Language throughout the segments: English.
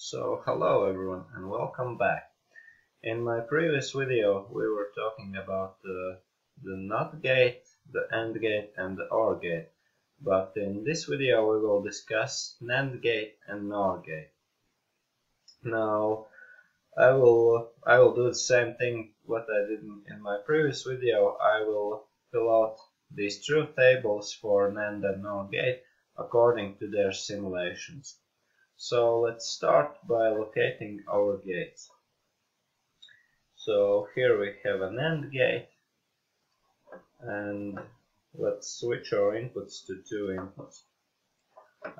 So hello everyone and welcome back. In my previous video we were talking about uh, the NOT gate, the AND gate and the OR gate. But in this video we will discuss NAND gate and NOR gate. Now I will I will do the same thing what I did in my previous video. I will fill out these truth tables for NAND and NOR gate according to their simulations. So let's start by locating our gates. So here we have a NAND gate and let's switch our inputs to two inputs.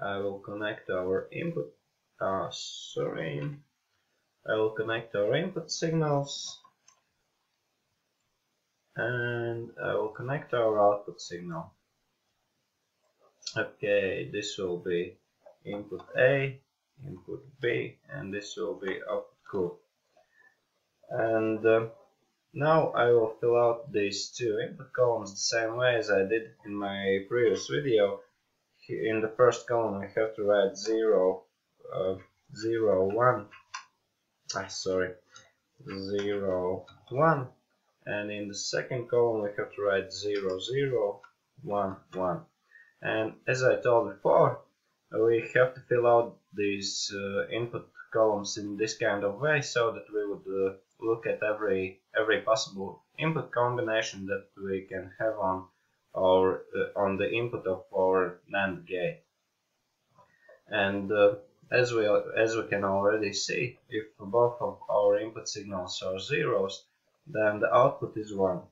I will connect our input, uh, sorry, I will connect our input signals and I will connect our output signal. Okay, this will be input A input B and this will be output. And uh, now I will fill out these two input columns the same way as I did in my previous video. In the first column I have to write 0 uh, 0 1 ah, sorry. 0 1 and in the second column we have to write 0 0 1 1 and as I told before we have to fill out these uh, input columns in this kind of way so that we would uh, look at every every possible input combination that we can have on our uh, on the input of our NAND gate. And uh, as we as we can already see if both of our input signals are zeros then the output is 1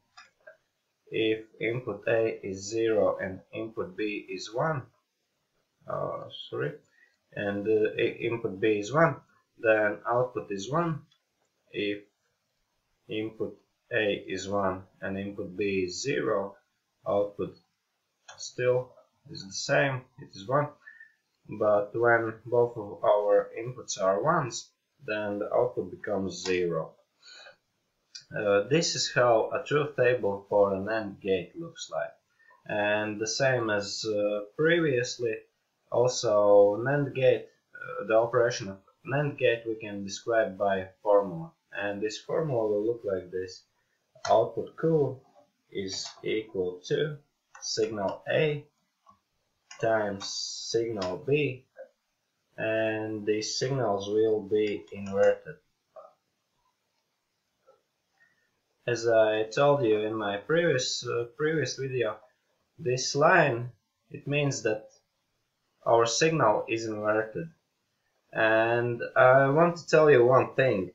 if input A is 0 and input B is 1 uh, sorry. And uh, input B is 1 then output is 1 if input A is 1 and input B is 0 output still is the same it is 1 but when both of our inputs are 1s then the output becomes 0 uh, this is how a truth table for a NAND gate looks like. And the same as uh, previously also, NAND gate, uh, the operation of NAND gate we can describe by formula. And this formula will look like this. Output Q is equal to signal A times signal B and these signals will be inverted. As I told you in my previous uh, previous video, this line it means that our signal is inverted. And I want to tell you one thing.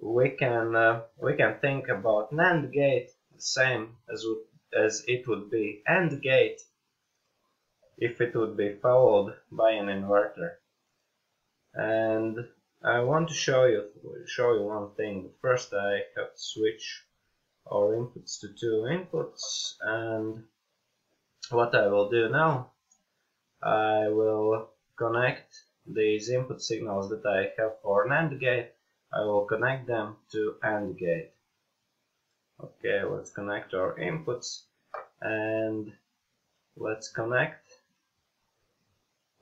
We can uh, we can think about NAND gate the same as as it would be AND gate if it would be followed by an inverter. And I want to show you show you one thing. First I have to switch our inputs to two inputs and what I will do now I will connect these input signals that I have for an AND gate. I will connect them to AND gate. Okay let's connect our inputs. And let's connect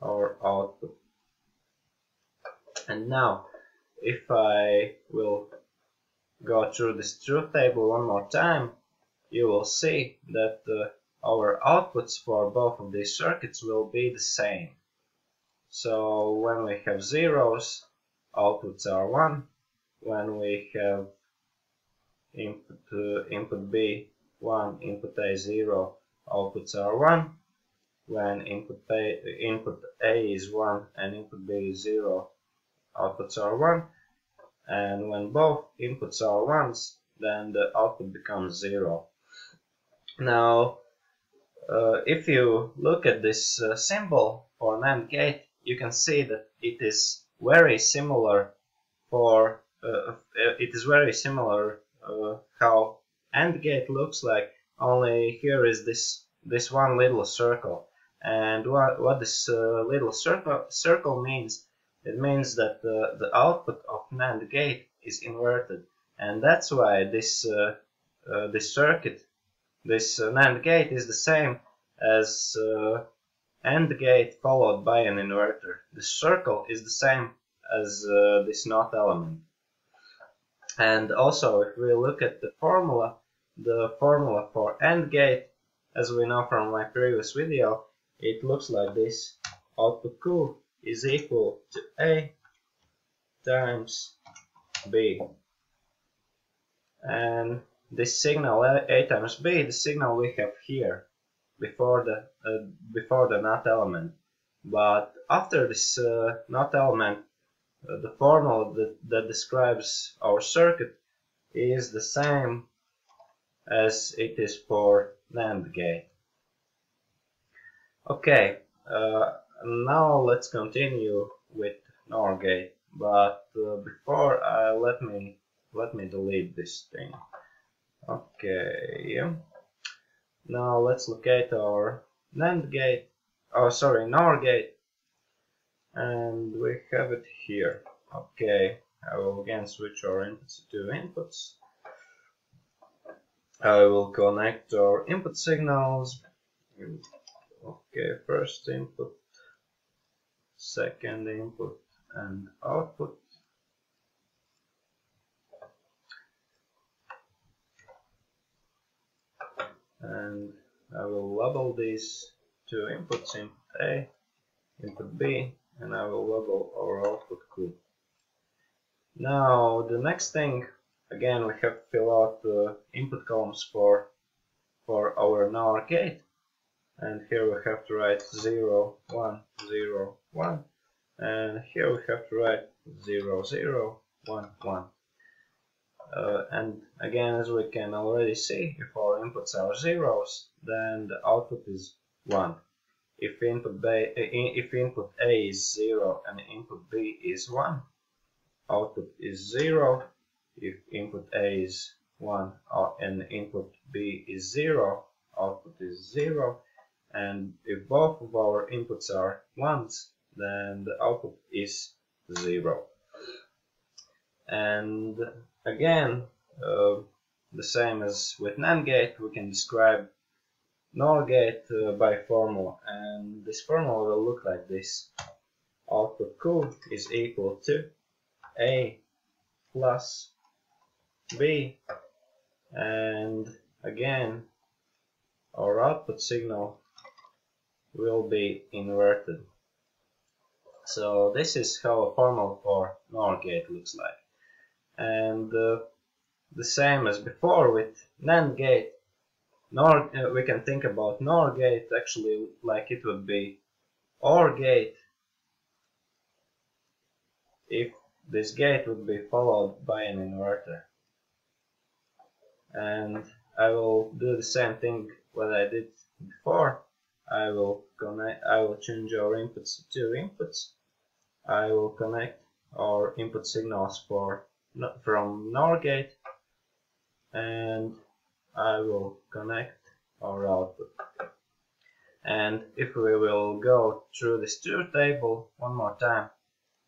our output. And now if I will go through this truth table one more time you will see that uh, our outputs for both of these circuits will be the same. So when we have zeros, outputs are 1. When we have input, uh, input B 1, input A 0, outputs are 1. When input A, input A is 1 and input B is 0, outputs are 1. And when both inputs are 1s, then the output becomes 0. Now, uh, if you look at this uh, symbol for NAND gate, you can see that it is very similar for uh, uh it is very similar uh, how AND gate looks like. Only here is this this one little circle, and what what this uh, little circle circle means? It means that the output of NAND gate is inverted, and that's why this this circuit this uh, NAND gate is the same as uh, AND gate followed by an inverter. The circle is the same as uh, this not element. And also, if we look at the formula, the formula for AND gate, as we know from my previous video, it looks like this. Output Q is equal to A times B. And this signal A, times B, the signal we have here before the uh, before the NOT element. But after this uh, NOT element, uh, the formula that, that describes our circuit is the same as it is for NAND gate. Okay, uh, now let's continue with NOR gate. But uh, before, uh, let me let me delete this thing. Okay. Now let's locate our NAND gate. Oh, sorry, NOR gate. And we have it here. Okay, I will again switch our inputs to inputs. I will connect our input signals. Okay, first input, second input, and output. And I will label these two inputs, input A, input B, and I will label our output Q. Now the next thing, again we have to fill out the input columns for, for our NOR gate. And here we have to write 0, 1, 0, 1. And here we have to write 0, 0, 1, 1. Uh, and again, as we can already see, if our inputs are zeros, then the output is 1. If input, B, if input A is 0 and input B is 1, output is 0. If input A is 1 uh, and input B is 0, output is 0. And if both of our inputs are 1s, then the output is 0. And again, uh, the same as with NAND gate, we can describe NOR gate uh, by formula. And this formula will look like this. Output Q is equal to A plus B. And again, our output signal will be inverted. So this is how a formula for NOR gate looks like and uh, the same as before with NAND gate NOR, uh, we can think about NOR gate actually like it would be OR gate if this gate would be followed by an inverter. And I will do the same thing what I did before. I will connect I will change our inputs to two inputs. I will connect our input signals for from NOR gate and I will connect our output. And if we will go through this truth table one more time,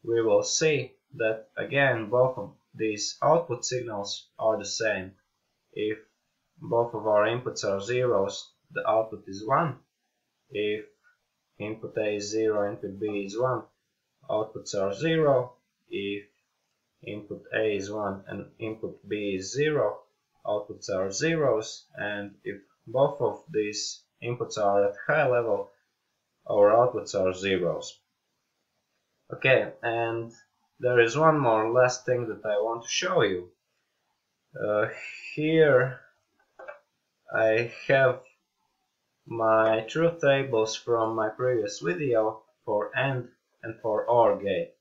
we will see that again both of these output signals are the same. If both of our inputs are zeros, the output is 1. If input A is 0, input B is 1, outputs are 0. If input A is 1 and input B is 0, outputs are zeros, and if both of these inputs are at high level, our outputs are zeros. Okay, and there is one more last thing that I want to show you. Uh, here I have my truth tables from my previous video for AND and for OR gate.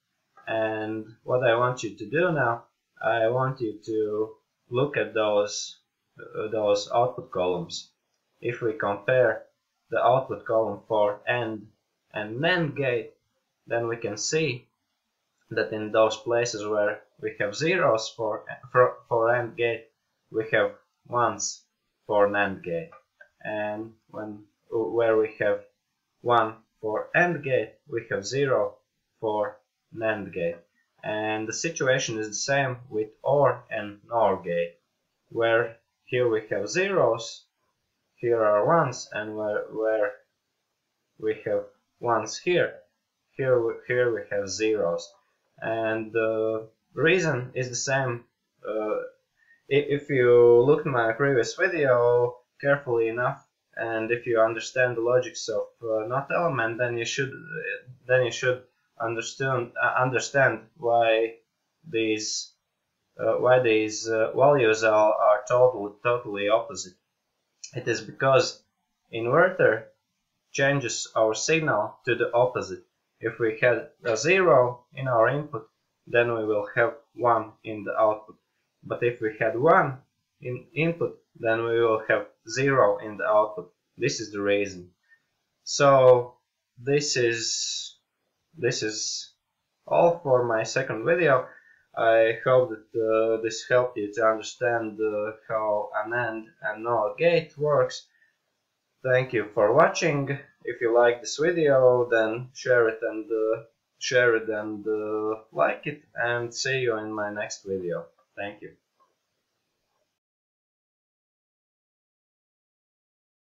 And what I want you to do now, I want you to look at those, uh, those output columns. If we compare the output column for AND and NAND gate, then we can see that in those places where we have zeros for, for, for AND gate, we have ones for NAND gate. And when where we have 1 for AND gate, we have 0 for NAND gate. And the situation is the same with OR and NOR gate, where here we have zeros, here are ones, and where, where we have ones here, here we, here we have zeros. and the reason is the same. Uh, if you look at my previous video carefully enough, and if you understand the logics of uh, not element, then you should then you should understand uh, understand why these uh, why these uh, values are, are totally totally opposite. It is because inverter changes our signal to the opposite. If we had a zero in our input, then we will have one in the output. But if we had one in input, then we will have 0 in the output. This is the reason. So this is this is all for my second video. I hope that uh, this helped you to understand uh, how a NAND and NOR gate works. Thank you for watching. If you like this video, then share it and uh, share it and uh, like it, and see you in my next video. Thank you.